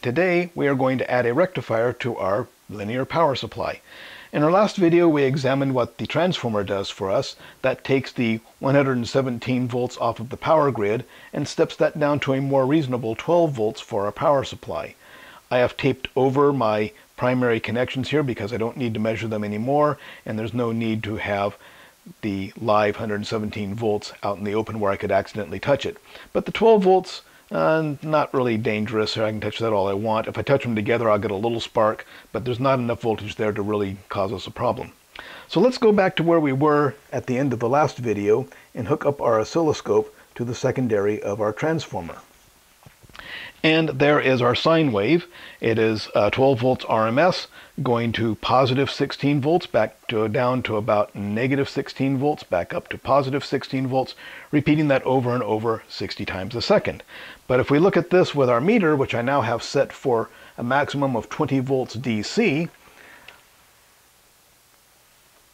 Today we are going to add a rectifier to our linear power supply. In our last video we examined what the transformer does for us. That takes the 117 volts off of the power grid and steps that down to a more reasonable 12 volts for our power supply. I have taped over my primary connections here because I don't need to measure them anymore and there's no need to have the live 117 volts out in the open where I could accidentally touch it. But the 12 volts uh, not really dangerous, I can touch that all I want. If I touch them together, I'll get a little spark, but there's not enough voltage there to really cause us a problem. So let's go back to where we were at the end of the last video and hook up our oscilloscope to the secondary of our transformer. And there is our sine wave. It is uh, 12 volts RMS going to positive 16 volts back to down to about negative 16 volts back up to positive 16 volts, repeating that over and over 60 times a second. But if we look at this with our meter, which I now have set for a maximum of 20 volts DC,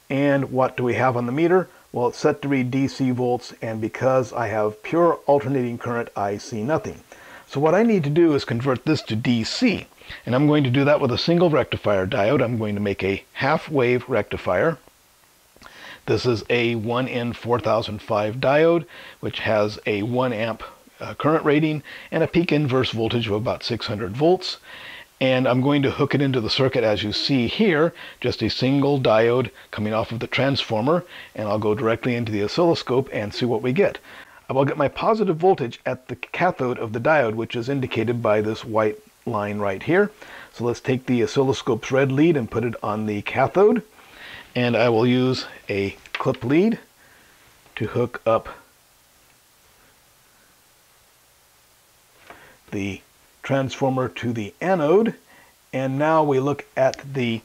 and what do we have on the meter? Well, it's set to read DC volts, and because I have pure alternating current, I see nothing. So what I need to do is convert this to DC. And I'm going to do that with a single rectifier diode. I'm going to make a half wave rectifier. This is a 1N4005 diode, which has a 1 amp uh, current rating and a peak inverse voltage of about 600 volts. And I'm going to hook it into the circuit as you see here, just a single diode coming off of the transformer, and I'll go directly into the oscilloscope and see what we get. I will get my positive voltage at the cathode of the diode, which is indicated by this white line right here. So let's take the oscilloscope's red lead and put it on the cathode. And I will use a clip lead to hook up the transformer to the anode. And now we look at the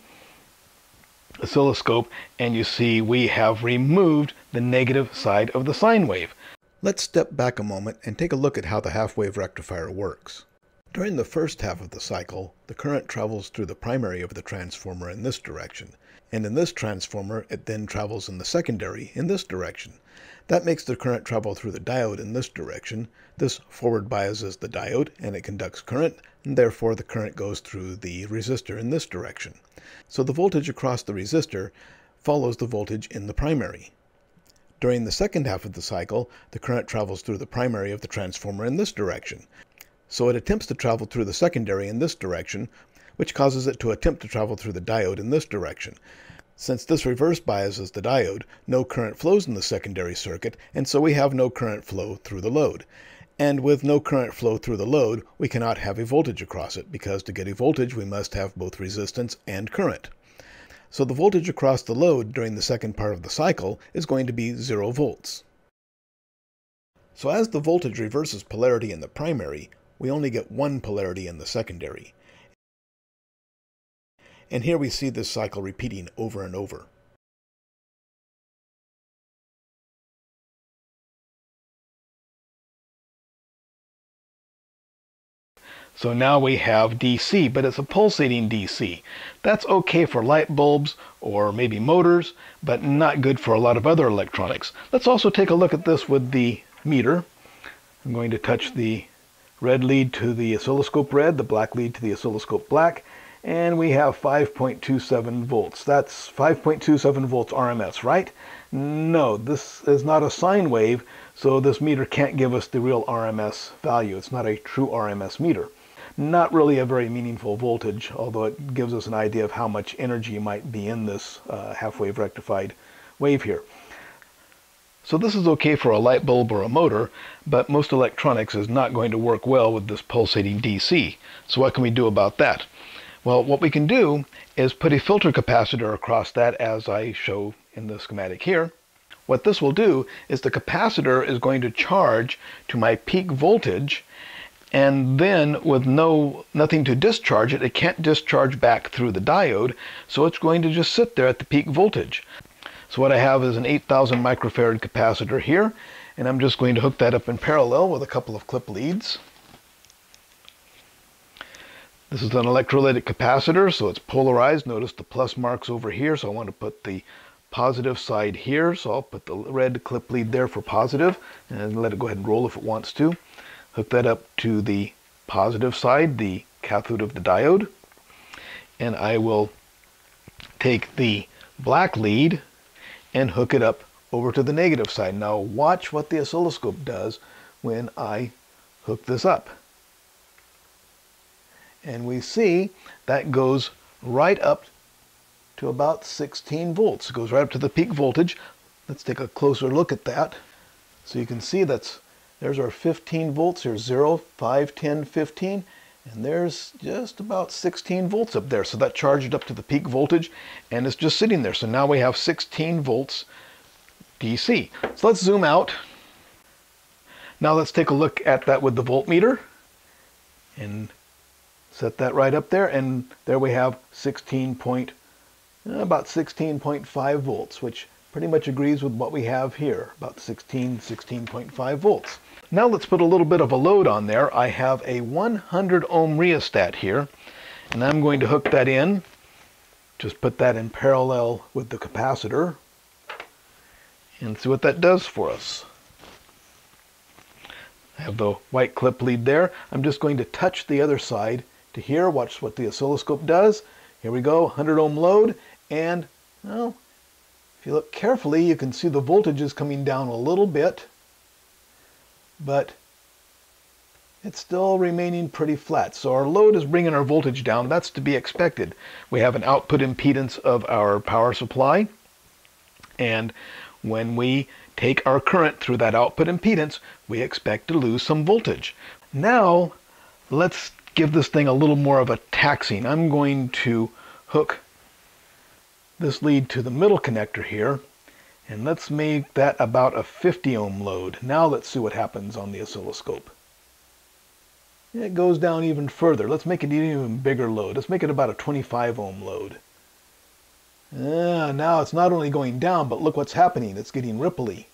oscilloscope and you see we have removed the negative side of the sine wave. Let's step back a moment and take a look at how the half-wave rectifier works. During the first half of the cycle, the current travels through the primary of the transformer in this direction, and in this transformer it then travels in the secondary in this direction. That makes the current travel through the diode in this direction. This forward biases the diode and it conducts current, and therefore the current goes through the resistor in this direction. So the voltage across the resistor follows the voltage in the primary. During the second half of the cycle, the current travels through the primary of the transformer in this direction. So it attempts to travel through the secondary in this direction, which causes it to attempt to travel through the diode in this direction. Since this reverse biases the diode, no current flows in the secondary circuit, and so we have no current flow through the load. And with no current flow through the load, we cannot have a voltage across it, because to get a voltage we must have both resistance and current. So the voltage across the load during the second part of the cycle is going to be 0 volts. So as the voltage reverses polarity in the primary, we only get one polarity in the secondary. And here we see this cycle repeating over and over. So now we have DC, but it's a pulsating DC. That's okay for light bulbs or maybe motors, but not good for a lot of other electronics. Let's also take a look at this with the meter. I'm going to touch the red lead to the oscilloscope red, the black lead to the oscilloscope black, and we have 5.27 volts. That's 5.27 volts RMS, right? No, this is not a sine wave, so this meter can't give us the real RMS value. It's not a true RMS meter. Not really a very meaningful voltage, although it gives us an idea of how much energy might be in this uh, half-wave rectified wave here. So this is okay for a light bulb or a motor, but most electronics is not going to work well with this pulsating DC. So what can we do about that? Well, what we can do is put a filter capacitor across that as I show in the schematic here. What this will do is the capacitor is going to charge to my peak voltage and then with no nothing to discharge it, it can't discharge back through the diode, so it's going to just sit there at the peak voltage. So what I have is an 8000 microfarad capacitor here, and I'm just going to hook that up in parallel with a couple of clip leads. This is an electrolytic capacitor, so it's polarized. Notice the plus marks over here, so I want to put the positive side here, so I'll put the red clip lead there for positive, and let it go ahead and roll if it wants to hook that up to the positive side, the cathode of the diode. And I will take the black lead and hook it up over to the negative side. Now watch what the oscilloscope does when I hook this up. And we see that goes right up to about 16 volts. It goes right up to the peak voltage. Let's take a closer look at that. So you can see that's there's our 15 volts. Here's 0, 5, 10, 15. And there's just about 16 volts up there. So that charged up to the peak voltage and it's just sitting there. So now we have 16 volts DC. So let's zoom out. Now let's take a look at that with the voltmeter and set that right up there. And there we have 16 point, about 16.5 volts, which pretty much agrees with what we have here, about 16, 16.5 volts. Now let's put a little bit of a load on there. I have a 100 ohm rheostat here, and I'm going to hook that in. Just put that in parallel with the capacitor and see what that does for us. I have the white clip lead there. I'm just going to touch the other side to here. Watch what the oscilloscope does. Here we go, 100 ohm load, and well, if you look carefully, you can see the voltage is coming down a little bit, but it's still remaining pretty flat. So our load is bringing our voltage down. That's to be expected. We have an output impedance of our power supply, and when we take our current through that output impedance, we expect to lose some voltage. Now, let's give this thing a little more of a taxing. I'm going to hook this lead to the middle connector here, and let's make that about a 50 ohm load. Now let's see what happens on the oscilloscope. It goes down even further. Let's make it an even bigger load. Let's make it about a 25 ohm load. Uh, now it's not only going down, but look what's happening. It's getting ripply.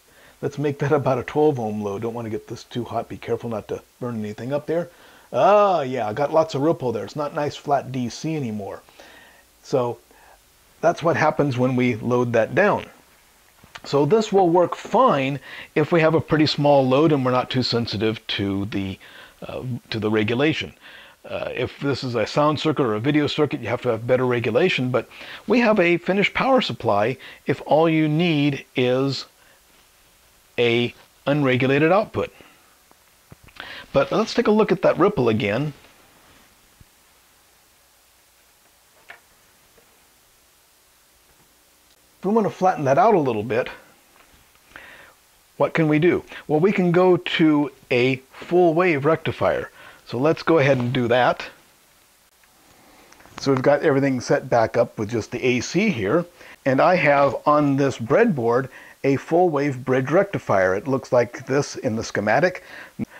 Let's make that about a 12 ohm load. Don't want to get this too hot. Be careful not to burn anything up there. Ah, yeah, I got lots of ripple there. It's not nice flat DC anymore. So that's what happens when we load that down. So this will work fine if we have a pretty small load and we're not too sensitive to the uh, to the regulation. Uh, if this is a sound circuit or a video circuit, you have to have better regulation, but we have a finished power supply if all you need is a unregulated output. But let's take a look at that ripple again. We want to flatten that out a little bit, what can we do? Well, we can go to a full wave rectifier. So let's go ahead and do that. So we've got everything set back up with just the AC here. And I have on this breadboard a full wave bridge rectifier. It looks like this in the schematic.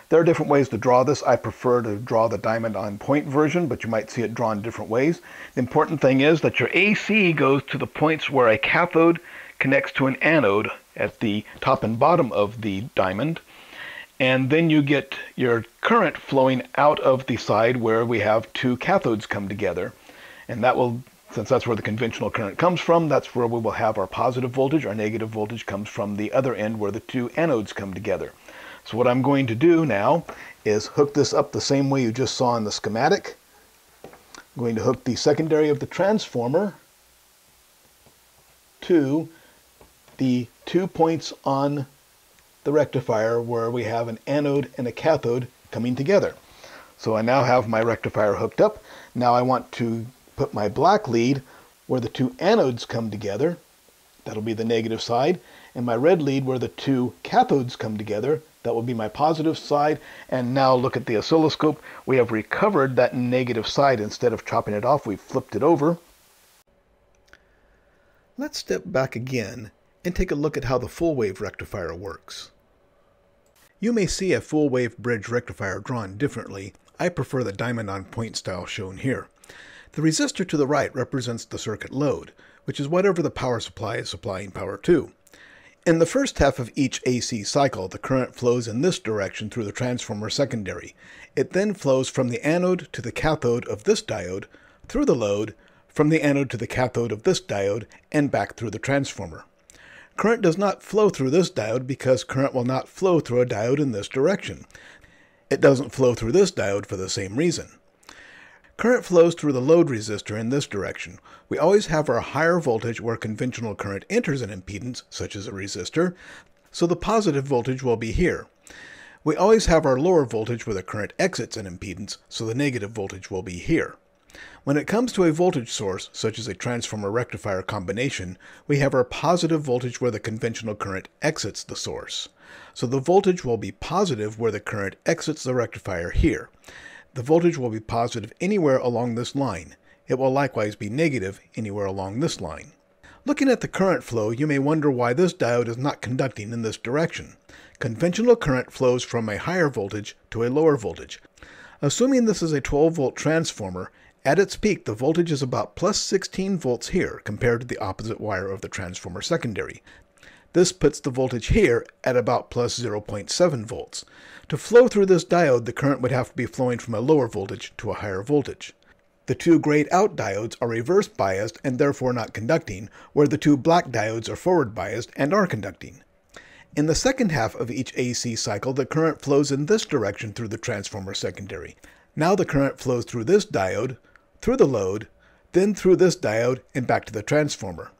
There are different ways to draw this. I prefer to draw the diamond on point version, but you might see it drawn different ways. The important thing is that your AC goes to the points where a cathode connects to an anode at the top and bottom of the diamond. And then you get your current flowing out of the side where we have two cathodes come together. And that will since that's where the conventional current comes from, that's where we will have our positive voltage. Our negative voltage comes from the other end where the two anodes come together. So what I'm going to do now is hook this up the same way you just saw in the schematic. I'm going to hook the secondary of the transformer to the two points on the rectifier where we have an anode and a cathode coming together. So I now have my rectifier hooked up. Now I want to put my black lead where the two anodes come together. That'll be the negative side. And my red lead where the two cathodes come together. That will be my positive side. And now look at the oscilloscope. We have recovered that negative side. Instead of chopping it off, we've flipped it over. Let's step back again and take a look at how the full wave rectifier works. You may see a full wave bridge rectifier drawn differently. I prefer the diamond on point style shown here. The resistor to the right represents the circuit load, which is whatever the power supply is supplying power to. In the first half of each AC cycle, the current flows in this direction through the transformer secondary. It then flows from the anode to the cathode of this diode, through the load, from the anode to the cathode of this diode, and back through the transformer. Current does not flow through this diode because current will not flow through a diode in this direction. It doesn't flow through this diode for the same reason. Current flows through the load resistor in this direction, we always have our higher voltage where conventional current enters an impedance, such as a resistor, so the positive voltage will be here. We always have our lower voltage where the current exits an impedance, so the negative voltage will be here. When it comes to a voltage source, such as a transformer rectifier combination, we have our positive voltage where the conventional current exits the source. So the voltage will be positive where the current exits the rectifier here. The voltage will be positive anywhere along this line. It will likewise be negative anywhere along this line. Looking at the current flow, you may wonder why this diode is not conducting in this direction. Conventional current flows from a higher voltage to a lower voltage. Assuming this is a 12 volt transformer, at its peak, the voltage is about plus 16 volts here compared to the opposite wire of the transformer secondary. This puts the voltage here at about plus 0.7 volts. To flow through this diode, the current would have to be flowing from a lower voltage to a higher voltage. The two grayed out diodes are reverse biased and therefore not conducting, where the two black diodes are forward biased and are conducting. In the second half of each AC cycle, the current flows in this direction through the transformer secondary. Now the current flows through this diode, through the load, then through this diode and back to the transformer.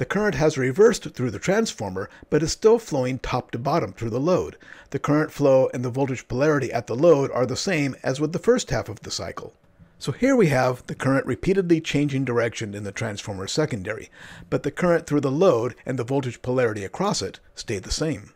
The current has reversed through the transformer, but is still flowing top to bottom through the load. The current flow and the voltage polarity at the load are the same as with the first half of the cycle. So here we have the current repeatedly changing direction in the transformer secondary, but the current through the load and the voltage polarity across it stay the same.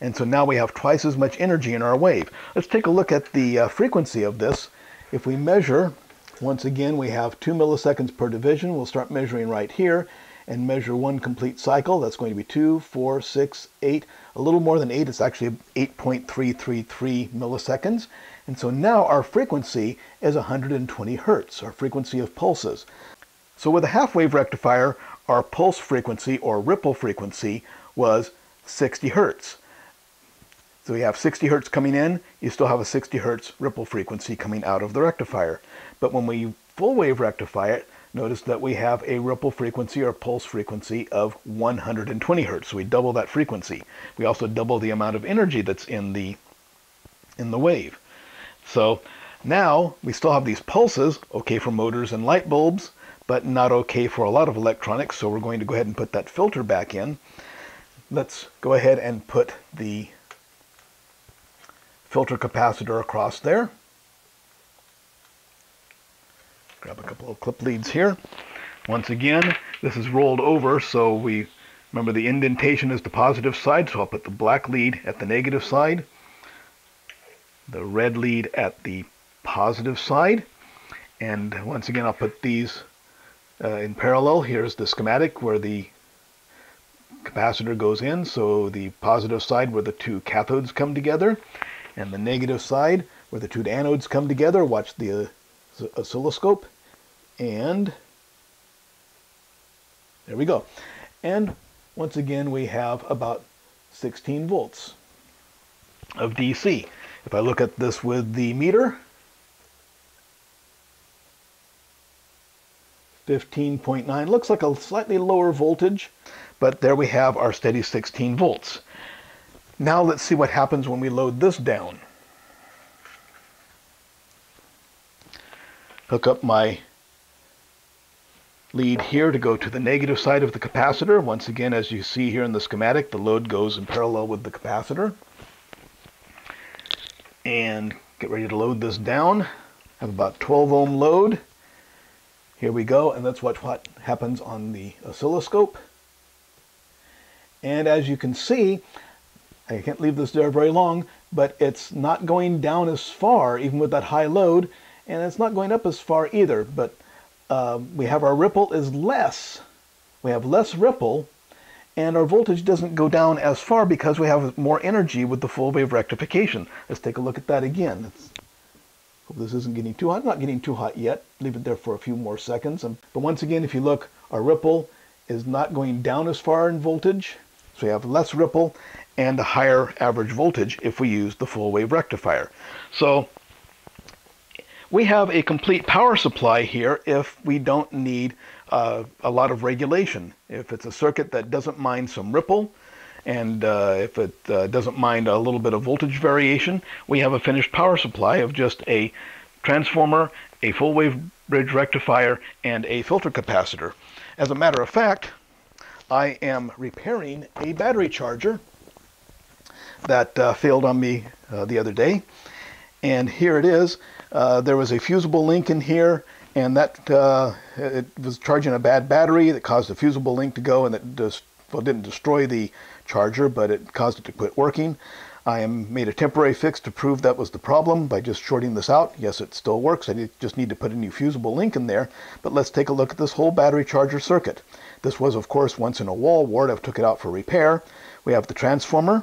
And so now we have twice as much energy in our wave. Let's take a look at the uh, frequency of this. If we measure, once again, we have 2 milliseconds per division. We'll start measuring right here and measure one complete cycle. That's going to be 2, 4, 6, 8, a little more than 8. It's actually 8.333 milliseconds. And so now our frequency is 120 hertz, our frequency of pulses. So with a half-wave rectifier, our pulse frequency or ripple frequency was 60 hertz. So we have 60 hertz coming in, you still have a 60 hertz ripple frequency coming out of the rectifier. But when we full wave rectify it, notice that we have a ripple frequency or pulse frequency of 120 hertz. So we double that frequency. We also double the amount of energy that's in the in the wave. So now we still have these pulses, okay for motors and light bulbs, but not okay for a lot of electronics. So we're going to go ahead and put that filter back in. Let's go ahead and put the filter capacitor across there. Grab a couple of clip leads here. Once again, this is rolled over, so we remember the indentation is the positive side, so I'll put the black lead at the negative side, the red lead at the positive side, and once again I'll put these uh, in parallel. Here's the schematic where the capacitor goes in, so the positive side where the two cathodes come together, and the negative side where the two anodes come together. Watch the uh, oscilloscope. And there we go. And once again, we have about 16 volts of DC. If I look at this with the meter, 15.9 looks like a slightly lower voltage, but there we have our steady 16 volts. Now let's see what happens when we load this down. Hook up my lead here to go to the negative side of the capacitor. Once again, as you see here in the schematic, the load goes in parallel with the capacitor. And get ready to load this down. Have about 12 ohm load. Here we go, and let's watch what happens on the oscilloscope. And as you can see, I can't leave this there very long, but it's not going down as far, even with that high load, and it's not going up as far either, but uh, we have our ripple is less. We have less ripple, and our voltage doesn't go down as far because we have more energy with the full wave rectification. Let's take a look at that again. It's, hope this isn't getting too hot. Not getting too hot yet. Leave it there for a few more seconds. Um, but once again, if you look, our ripple is not going down as far in voltage. So we have less ripple and a higher average voltage if we use the full wave rectifier. So we have a complete power supply here if we don't need uh, a lot of regulation. If it's a circuit that doesn't mind some ripple, and uh, if it uh, doesn't mind a little bit of voltage variation, we have a finished power supply of just a transformer, a full wave bridge rectifier, and a filter capacitor. As a matter of fact, I am repairing a battery charger that uh, failed on me uh, the other day. And here it is. Uh, there was a fusible link in here, and that uh, it was charging a bad battery that caused the fusible link to go, and it just well, didn't destroy the charger, but it caused it to quit working. I am made a temporary fix to prove that was the problem by just shorting this out. Yes, it still works. I just need to put a new fusible link in there. But let's take a look at this whole battery charger circuit. This was, of course, once in a wall wart. I've took it out for repair. We have the transformer,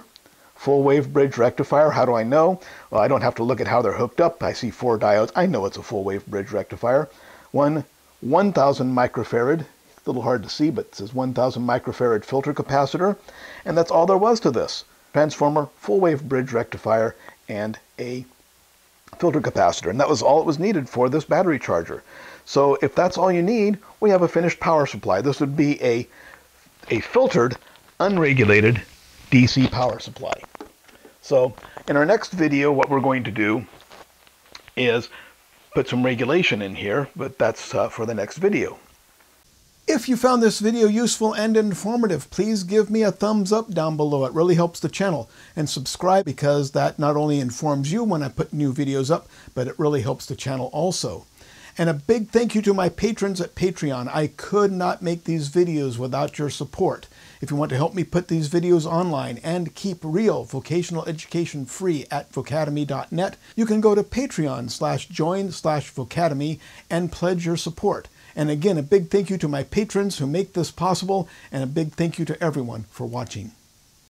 full wave bridge rectifier. How do I know? Well, I don't have to look at how they're hooked up. I see four diodes. I know it's a full wave bridge rectifier. One 1000 microfarad, a little hard to see, but it says 1000 microfarad filter capacitor. And that's all there was to this. Transformer, full wave bridge rectifier, and a filter capacitor. And that was all it was needed for this battery charger. So if that's all you need, we have a finished power supply. This would be a, a filtered, unregulated DC power supply. So in our next video, what we're going to do is put some regulation in here, but that's uh, for the next video. If you found this video useful and informative, please give me a thumbs up down below. It really helps the channel. And subscribe because that not only informs you when I put new videos up, but it really helps the channel also. And a big thank you to my patrons at Patreon. I could not make these videos without your support. If you want to help me put these videos online and keep real vocational education free at vocademy.net, you can go to patreon slash join slash vocademy and pledge your support. And again, a big thank you to my patrons who make this possible, and a big thank you to everyone for watching.